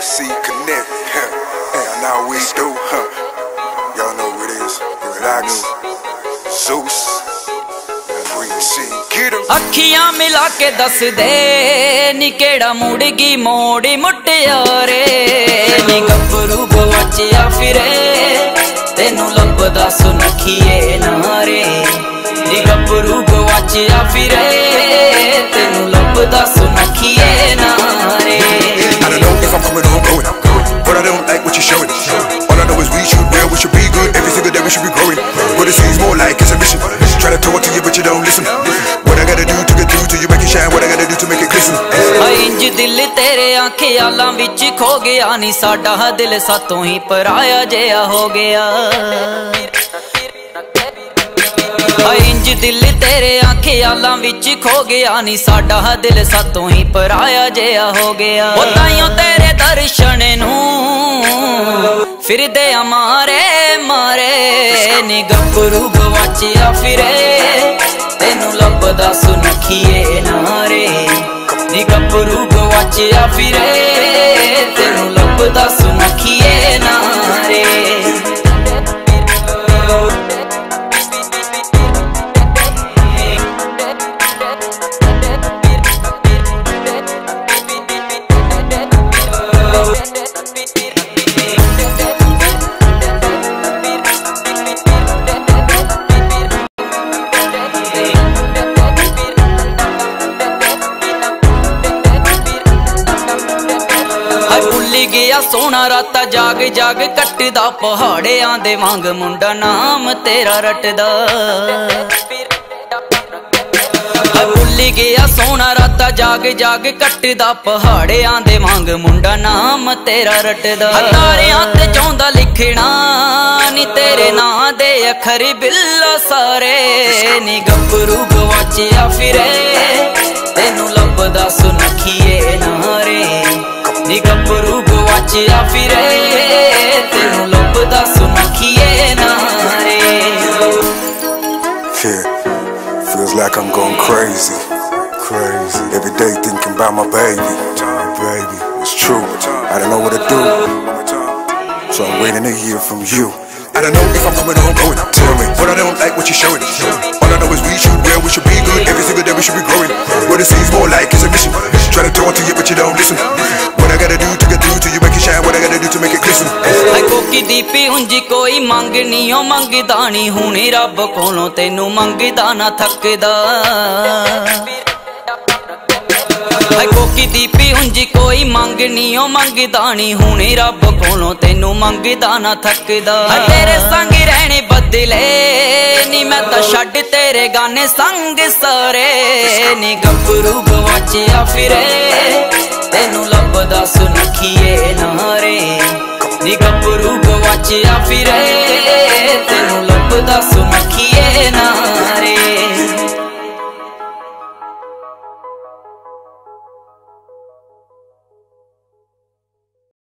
RC Connect. and now we do, huh? Y'all know what it is. Relax. Zeus. ਅੱਖੀਆਂ ਮਿਲਾ ਕੇ ਦੱਸ ਦੇ ਨੀ ਕਿਹੜਾ ਮੁੜ ਗਈ ਮੋੜੀ ਮੁਟਿਆਰੇ ਨੀ ਗੱਭਰੂ ਬਵਚਿਆ ਫਿਰੇ ਤੈਨੂੰ ਲੱਭਦਾ ਸੁਨਖੀਏ ਨਾਰੇ ਨੀ ਗੱਭਰੂ ਬਵਚਿਆ ਫਿਰੇ What I gotta do to make it glisten. ਹਾਏ ਇੰਜ ਦਿਲ ਤੇਰੇ ਖਿਆਲਾਂ ਵਿੱਚ ਖੋ ਗਿਆ ਨੀ, ਸਾਡਾ ਦਿਲ ਸਾਤੋਂ ਹੀ ਪਰਾਇਆ ਜਿਹਾ ਹੋ ਗਿਆ। ਹਾਏ ਇੰਜ ਦਿਲ ਤੇਰੇ ਖਿਆਲਾਂ ਵਿੱਚ ਖੋ ਗਿਆ ਨੀ, ਸਾਡਾ ਦਿਲ ਸਾਤੋਂ ਹੀ ਪਰਾਇਆ ਜਿਹਾ ਹੋ ਗਿਆ। ਉਹ ਤਾਈਓ ਤੇਰੇ ਦਰਸ਼ਨ ਨੂੰ ਫਿਰਦੇ ਆ ਮਾਰੇ ਮਾਰੇ। ਨੀ ਗਵਾਚਿਆ ਫਿਰੇ, ਤੈਨੂੰ ਲੱਭਦਾ ਸੁਨਖੀਏ। ਨੀ ਗੱਭਰੂ ਗਵਾਚਿਆ ਗਿਆ ਸੋਹਣਾ ਰਾਤਾ ਜਾਗ ਜਾਗ ਕੱਟਦਾ ਪਹਾੜਿਆਂ ਦੇ ਵਾਂਗ ਮੁੰਡਾ ਨਾਮ ਤੇਰਾ ਰਟਦਾ। ਹਾਏ ਭੁੱਲ ਗਿਆ ਸੋਹਣਾ ਰਾਤਾ ਜਾਗ ਜਾਗ ਕੱਟਦਾ ਪਹਾੜਿਆਂ ਦੇ ਵਾਂਗ ਮੁੰਡਾ ਨਾਮ ਤੇਰਾ ਰਟਦਾ। ਤਾਰਿਆਂ ਤੇ ਚਾਹੁੰਦਾ ਲਿਖਣਾ ਨੀ ਤੇਰੇ ਨਾਂ ਦੇ ਅੱਖਰ ਬਿੱਲਾ ਸਾਰੇ। ਨੀ ਗੱਭਰੂ ਗਵਾਚਿਆ ਫਿਰੇ Yeah. Feels like I'm going crazy. Crazy. Every day thinking about my baby. Baby. It's true. I don't know what to do. So I'm waiting to hear from you. I don't know if I'm coming home, going. Tell me. But I don't like what you're showing. All I know is we should well, we should be good. Every single day we should be growing. What it seems more like it's a mission. Try to talk to you, but you don't listen. ਹਾਏ ਕੋਕੀ ਦੀਪੀ ਉਂਝ ਕੋਈ ਮੰਗ ਨਹੀਂ ਓ ਮੰਗਦਾ ਨਹੀਂ ਹੁਣੇ ਰੱਬ ਕੋਲੋਂ ਤੈਨੂੰ ਮੰਗਦਾ ਨਾ ਥੱਕਦਾ। ਹਾਏ, ਕੋਕੀ ਦੀਪੀ ਉਂਝ ਕੋਈ ਮੰਗ ਨਹੀਂ ਓ ਮੰਗਦਾ ਨਹੀਂ ਹੁਣੇ ਰੱਬ ਕੋਲੋਂ ਤੈਨੂੰ ਮੰਗਦਾ ਨਾ ਥੱਕਦਾ। ਤੇਰੇ ਸੰਗ ਰਹਿਣੇ ਬਦਲੇ ਨੀ, ਮੈਂ ਤਾਂ ਛੱਡ ਤੇਰੇ ਗਾਨੇ ਸੰਗ ਸਾਰੇ ਨੀ। ਗੱਭਰੂ ਗਵਾਚਿਆ ਫਿਰੇ, ਤੈਨੂੰ ਲੱਭਦਾ ਸੁਨਖੀਏ ਨਾਰੇ ਨੀ ਗੱਭਰੂ ਗਵਾਚਿਆ ਫਿਰੇ ਤੈਨੂੰ ਲੱਭਦਾ ਸੁਮਖੀਏ ਨਾਰੇ।